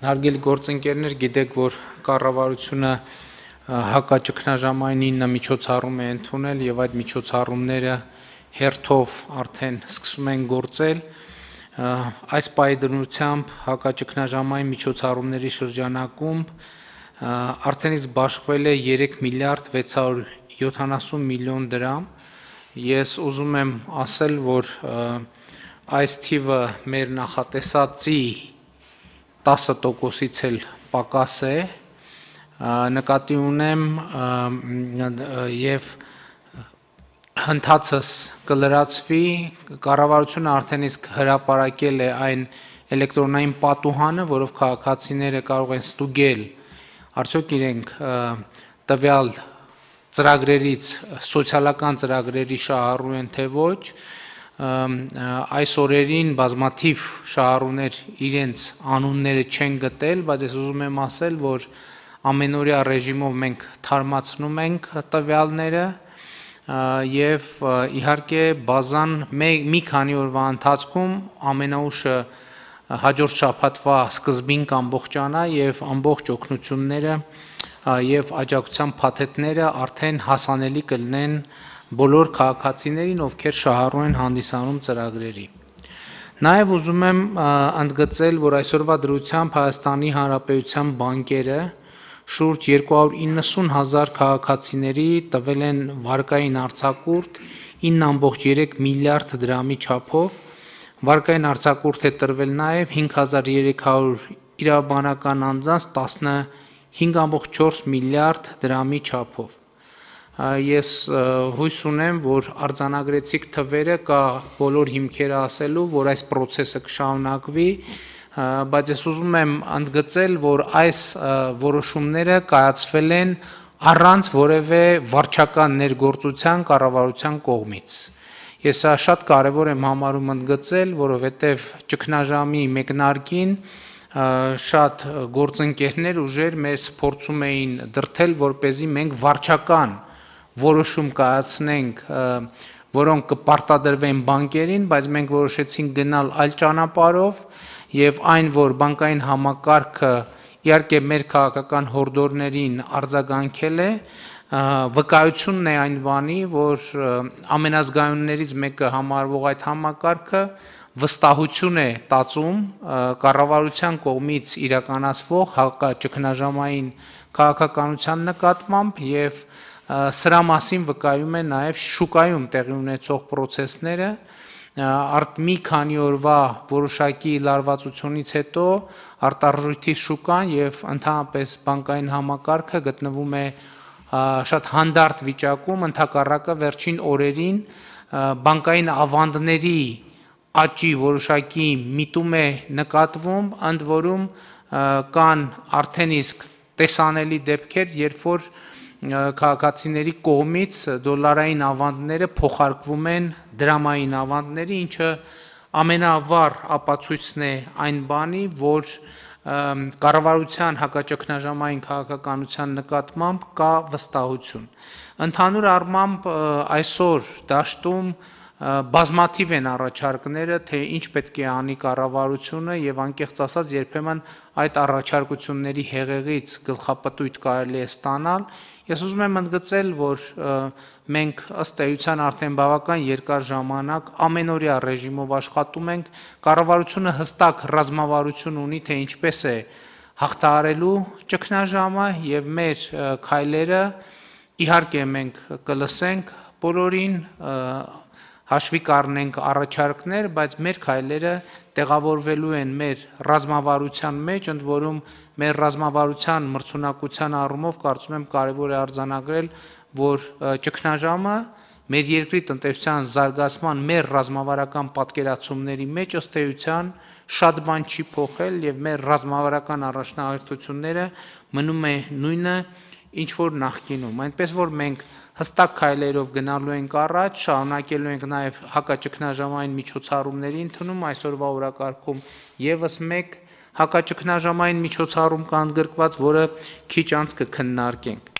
Հարգելի գործընկերներ, գիտեք, որ կառավարությունը հակաճգնաժամային 9 միջոցառում է ընդունել եւ այդ միջոցառումները հերթով արդեն սկսում են գործել։ Այս պայդրությամբ հակաճգնաժամային միջոցառումների շրջանակում արդեն իսկ բաշխվել է 3 միլիարդ 670 միլիոն դրամ։ Ես ուզում եմ ասել, որ այս թիվը մեր նախատեսածի 10%-ից էլ պակաս է, նկատի ունեմ եւ հնդածս կլրացվի, կառավարությունը արդեն իսկ հրապարակել է այն էլեկտրոնային պատուհանը, որով քաղաքացիները կարող են ստուգել արդյոք իրենք տվյալ ծրագրերից սոցիալական ծրագրերի շահառու են թե ոչ, այս օրերին բազմաթիվ շահառուներ իրենց անունները չեն գտել, բայց ես ուզում եմ ասել, որ ամենօրյա ռեժիմով մենք թարմացնում ենք տվյալները եւ իհարկե բազան մի քանի օրվա ընթացքում ամենաուշը հաջորդ շաբաթվա սկզբին կամբողջանա եւ ամբողջ օգնությունները եւ աջակցության փաթեթները արդեն հասանելի կլինեն բոլոր քաղաքացիներին, ովքեր շահառու են հանդիսանում ծրագրերի։ Նաև ուզում եմ ընդգծել, որ այսօրվա դրությամբ Հայաստանի Հանրապետության բանկերը շուրջ 290.000 քաղաքացիների տվել են վարկային արձակուրդ 9.3 միլիարդ դրամի չափով։ Վարկային արձակուրդ է տրվել նաև 5300 իրավաբանական անձանց 15.4 միլիարդ դրամի չափով։ Ես հույս ունեմ, որ արձանագրեցիք թվերը, կա բոլոր հիմքերը ասելու, որ այս process-ը կշարունակվի, բայց ես ուզում եմ ընդգծել, որ այս որոշումները կայացվել են առանց որևէ վարչական ներգործության կառավարության կողմից։ Ես սա շատ կարևոր եմ համարում ընդգծել, որովհետև ճգնաժամի մեկնարկին շատ գործընկերներ ուժեր մեզ փորձում էին դրթել, որ เป զի մենք վարչական որոշում կայացնենք, որոնք կպարտադրվեն բանկերին, բայց մենք որոշեցինք գնալ այլ ճանապարհով եւ այն, որ բանկային համակարգը իհարկե մեր քաղաքական հորդորներին արձագանքել է, վկայությունն է այն բանի, որ ամենազգայուններից մեկը համարվող այդ համակարգը վստահություն է տածում կառավարության կողմից իրականացվող հակաճգնաժամային քաղաքականության նկատմամբ եւ սրա մասին վկայում է նաեւ շուկայում տեղի ունեցող process-ները, արդ մի քանի օրվա որոշակի լարվածությունից հետո արտարժույթի շուկան եւ ընդհանրապես բանկային համակարգը գտնվում է շատ հանդարտ վիճակում, ընդհակառակը վերջին օրերին բանկային ավանդների աճի որոշակի միտում է նկատվում, ընդ որում կան արդեն իսկ տեսանելի դեպքեր, երբ որ քաղաքացիների կողմից դոլարային ավանդները փոխարկվում են դրամային ավանդների, ինչը ամենավառ ապացույցն է այն բանի, որ կառավարության հակաճգնաժամային քաղաքականության նկատմամբ կա վստահություն։ Ընդհանուր առմամբ այսօր դաշտում բազմաթիվ են առաջարկները, թե ինչ պետք է անի կառավարությունը եւ անկեղծ ասած երբեմն այդ առաջարկությունների հեղեղից գլխապտույտ կարելի է ստանալ Ես ուզում եմ ընդգծել, որ մենք ըստ էության արդեն բավական երկար ժամանակ ամենօրյա ռեժիմով աշխատում ենք, կառավարությունը հստակ ռազմավարություն ունի, թե ինչպես է հաղթահարելու ճգնաժամը եւ մեր քայլերը իհարկե մենք կլսենք բոլորին հաշվի կառնենք առաջարկներ, բայց մեր քայլերը տեղավորվելու են մեր ռազմավարության մեջ, ընդ որում մեր ռազմավարության մրցունակության առումով կարծում եմ կարևոր է արձանագրել, որ ճգնաժամը մեր երկրի տնտեսության զարգացման մեր ռազմավարական պատկերացումների մեջ ըստ էության շատ բան չի փոխել եւ մեր ռազմավարական առաջնահերթությունները մնում է նույնը, ինչ որ նախկինում։ Այնպես որ մենք հստակ քայլերով գնալու ենք առաջ, շարունակելու ենք նաև հակաճգնաժամային միջոցառումների ընդունում այսօրվա օրակարգում եւս մեկ հակաճգնաժամային միջոցառում կա ընդգրկված, որը քիչ անց կքննարկենք։